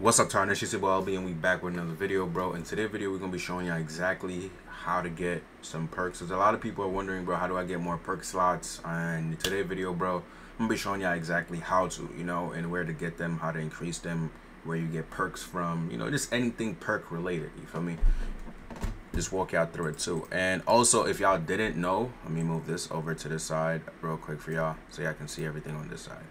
What's up, Tarnish? It's your boy LB, and we back with another video, bro. In today's video, we're gonna be showing y'all exactly how to get some perks. Because a lot of people are wondering, bro, how do I get more perk slots? And today's video, bro, I'm gonna be showing y'all exactly how to, you know, and where to get them, how to increase them, where you get perks from, you know, just anything perk related. You feel me? Just walk out through it too. And also, if y'all didn't know, let me move this over to the side real quick for y'all, so y'all can see everything on this side.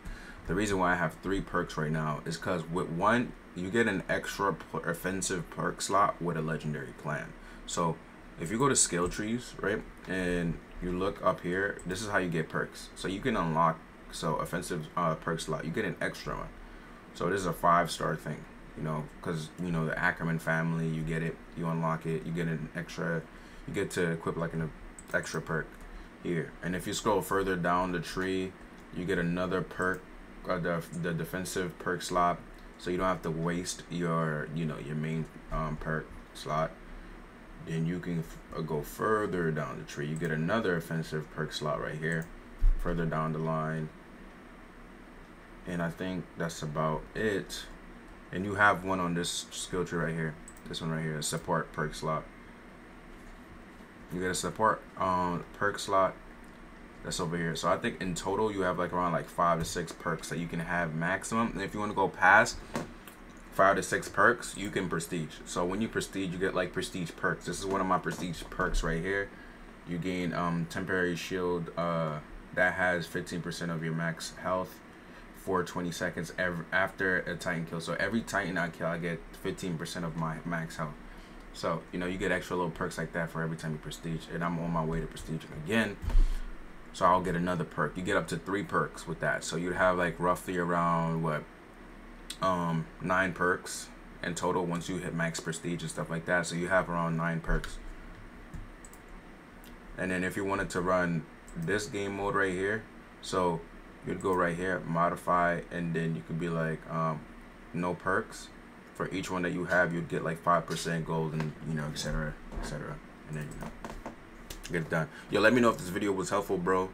The reason why I have three perks right now is because with one, you get an extra offensive perk slot with a legendary clan. So if you go to skill trees, right, and you look up here, this is how you get perks. So you can unlock, so offensive uh, perk slot, you get an extra one. So this is a five star thing, you know, because, you know, the Ackerman family, you get it, you unlock it, you get an extra, you get to equip like an extra perk here. And if you scroll further down the tree, you get another perk uh, the, the defensive perk slot so you don't have to waste your you know your main um, perk slot. Then you can uh, go further down the tree. You get another offensive perk slot right here further down the line. And I think that's about it. And you have one on this skill tree right here. This one right here a support perk slot. You get a support um, perk slot that's over here. So I think in total you have like around like five to six perks that you can have maximum. And if you want to go past five to six perks, you can prestige. So when you prestige, you get like prestige perks. This is one of my prestige perks right here. You gain um temporary shield uh that has 15% of your max health for 20 seconds every, after a titan kill. So every titan I kill, I get 15% of my max health. So, you know, you get extra little perks like that for every time you prestige. And I'm on my way to prestige again. So I'll get another perk. You get up to three perks with that. So you'd have like roughly around what um nine perks in total once you hit max prestige and stuff like that. So you have around nine perks. And then if you wanted to run this game mode right here, so you'd go right here, modify, and then you could be like um no perks. For each one that you have, you'd get like five percent gold and you know, etc. etc. And then you know get it done. Yo, let me know if this video was helpful, bro.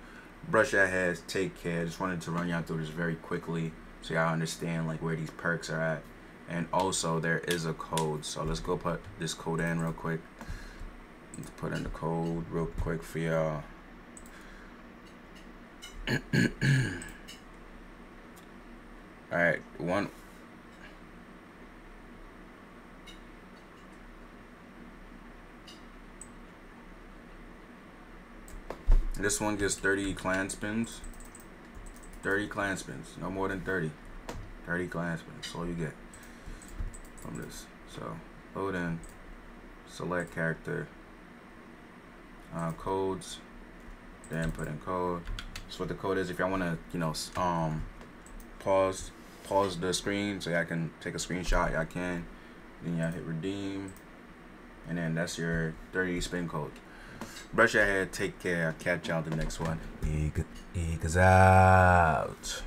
Brush your heads. Take care. Just wanted to run y'all through this very quickly so y'all understand like where these perks are at. And also, there is a code. So let's go put this code in real quick. Let's put in the code real quick for y'all. All right, one This one gets 30 clan spins. 30 clan spins. No more than 30. 30 clan spins. That's all you get from this. So, load in. Select character. Uh, codes. Then put in code. That's what the code is. If y'all want to, you know, um, pause pause the screen so I can take a screenshot, y'all can. Then y'all hit redeem. And then that's your 30 spin code. Brush your hair. Take care. I'll catch y'all the next one. Eagles out.